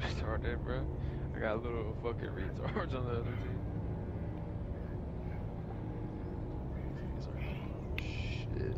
retarded, bro. I got a little fucking retards on the other team. These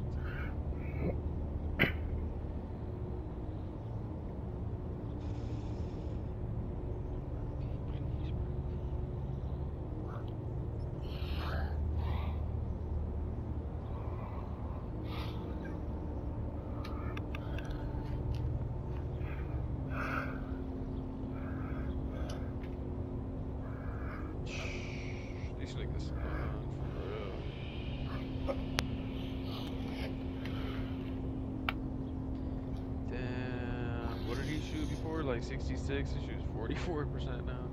Damn. What did he shoot before? Like 66? He shoots 44% now.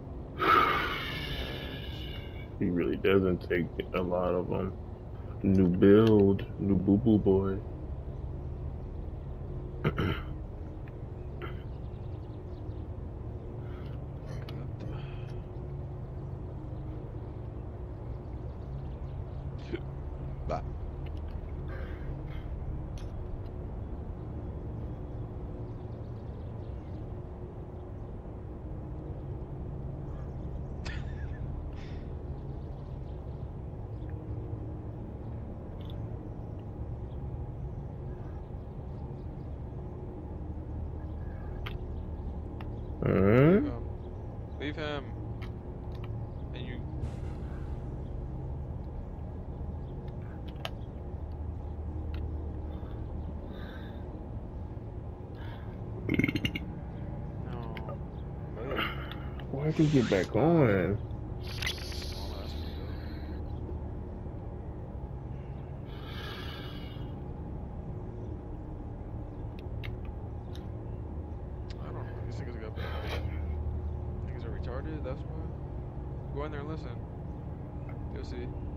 He really doesn't take a lot of them. New build, new boo boo boy. Hmm? Um, leave him. And you. No. Why did he get back on? Won't last me, though. I don't know. These niggas got bad. Niggas are retarded. Go in there and listen. You'll see.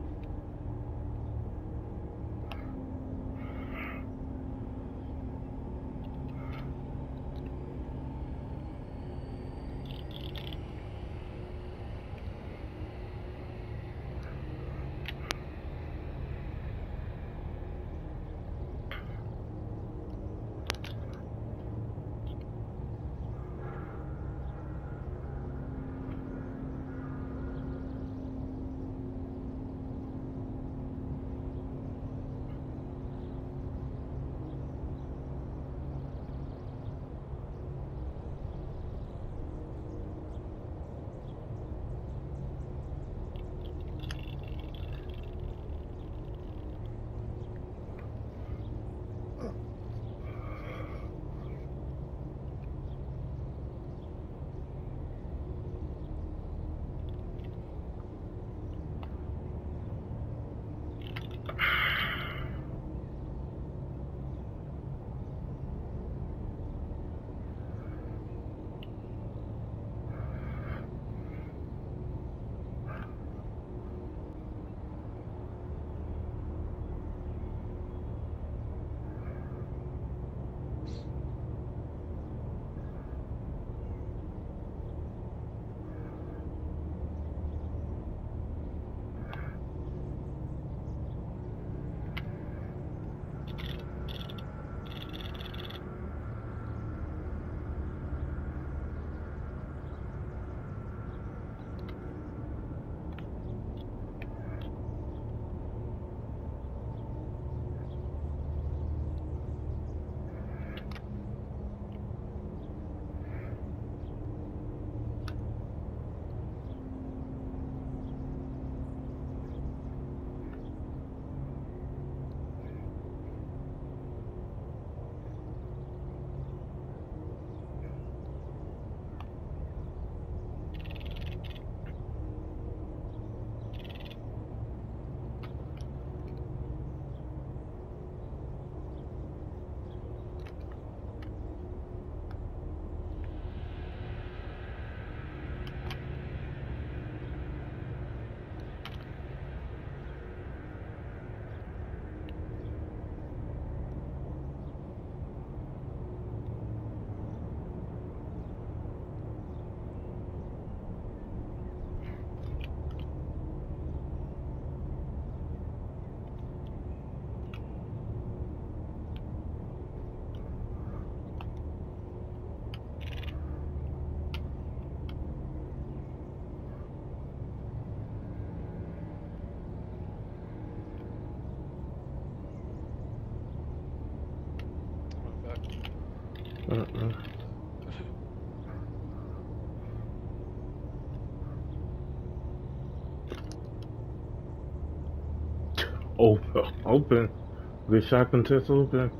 Open. Open. This shopping test open.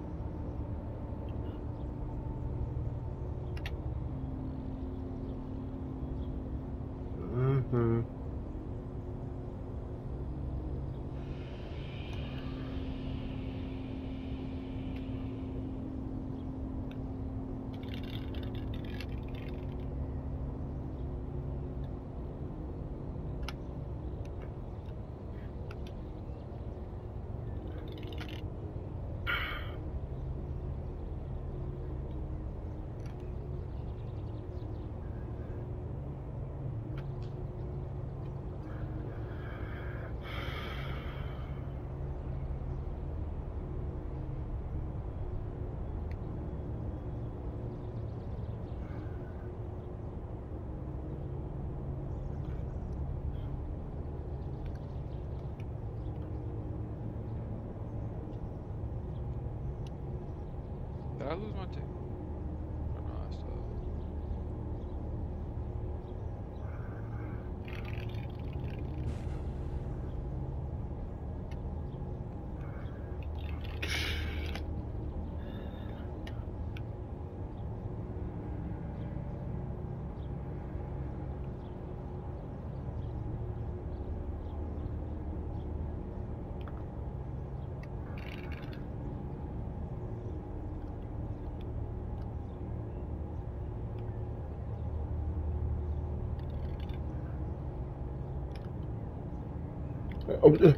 Oh.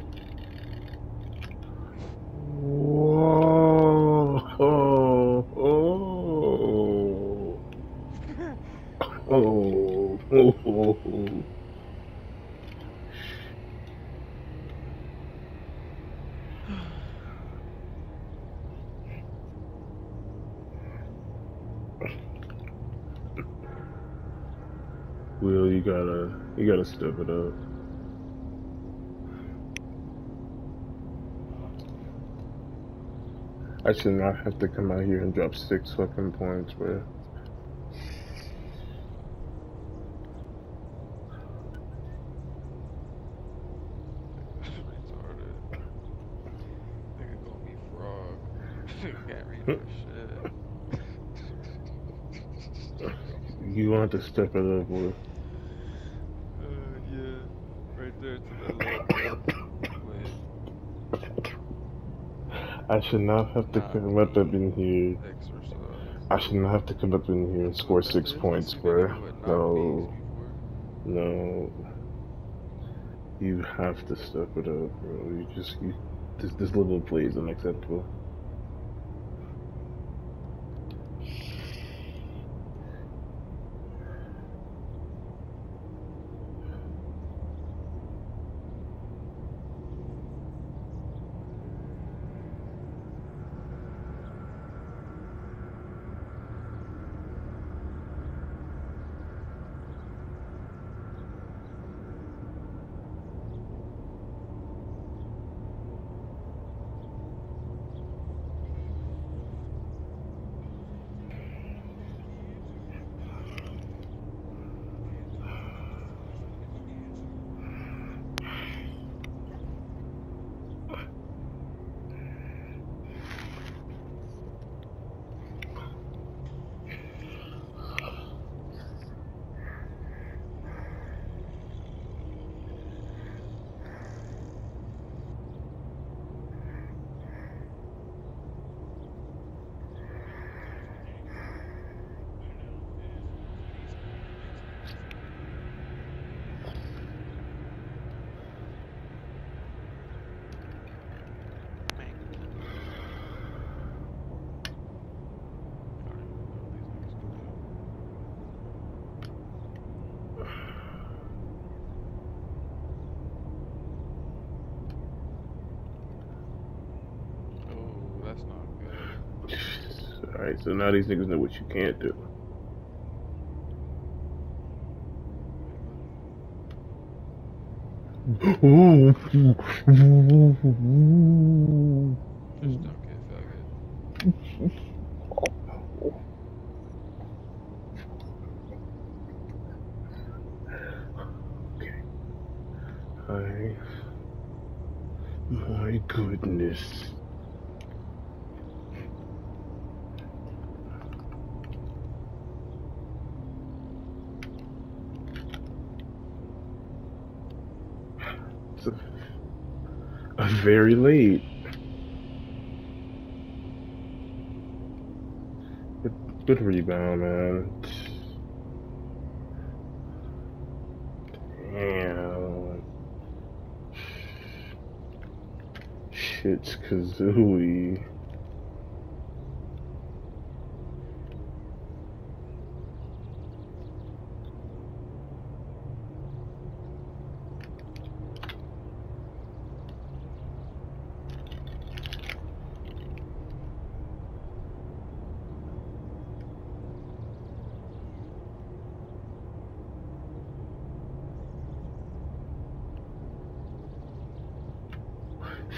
Whoa. Oh. Oh. Oh. Oh. Will, you gotta, you gotta step it up. I should not have to come out here and drop six fucking points, bro. Retarded. Nigga call me frog. Can't read no shit. You want to step it up, boy. Uh, yeah. Right there to the left. I should not have to come up in here. X or so. I should not have to come up in here and score six points, bro. No, no. You have to step it up, bro. You just, you, this, this little play is unacceptable. Oh, that's not good. Alright, so now these niggas know what you can't do. Just dunk it, faggot. Okay. Alright. My goodness. It's a, a very late. Good, good rebound, man. Damn. Shit's kazooie.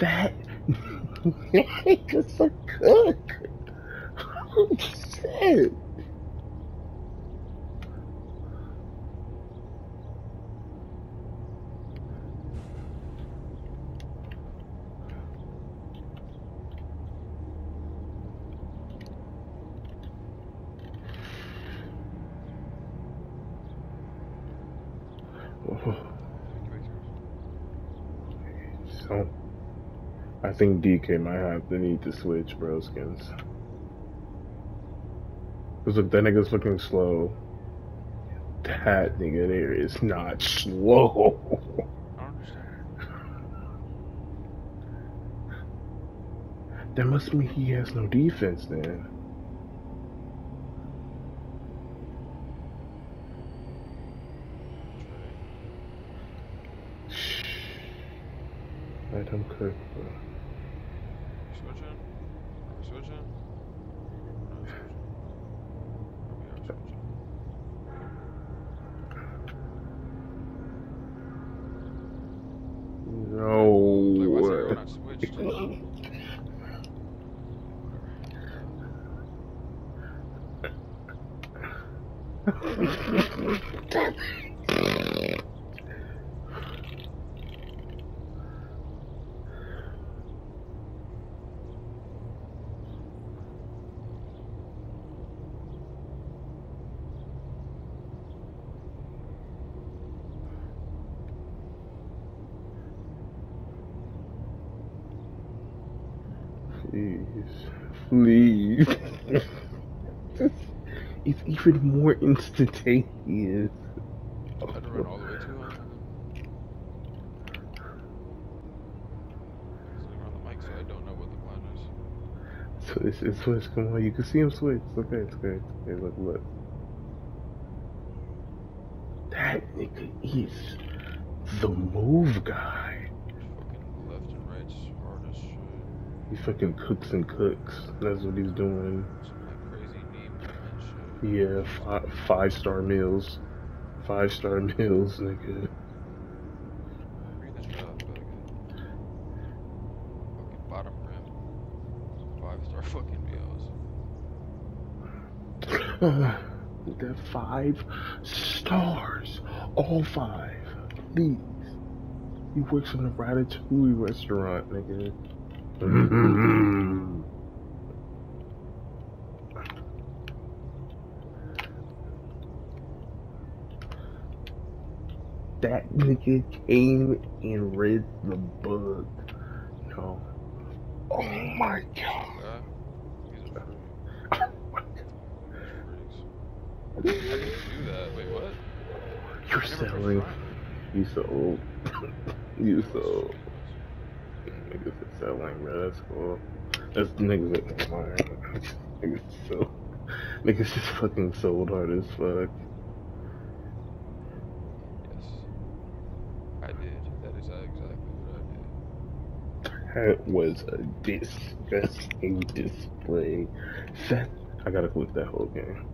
That nigga's a cook. Oh, shit. Oh, so, I think DK might have the need to switch, bro, skins. Cause look, that nigga's looking slow. That nigga there is not slow. I understand. That must mean he has no defense then. Him cook, bro. Switching? Are we switching? Switching. Oh, we are switching. Like, why is everyone No. not switched? Please. Please. it's even more instantaneous. Had to run all the way to uh, him. On the mic, so I don't know what the plan is. So it's, it's switch. Come on, you can see him switch. It's okay. It's okay. It's okay. Look, look. That nigga is the move guy. Fucking left and right's hard as shit. He fucking cooks and cooks. That's what he's doing. Yeah, five, five star meals. Five star meals, nigga. Read the five stars. All five. Please. He works in a ratatouille restaurant, nigga. that nigga came and read the book. No. Oh my god. Yeah. He's a freak. My god. How did you do that? Wait, what? You're I never pressed selling. You sold. you sold. Niggas are selling, bro. That's cool. That's niggas at that Niggas so. Niggas just fucking sold hard as fuck. Yes. I did. That is exactly what I did. That was a disgusting display. That I gotta click that whole game.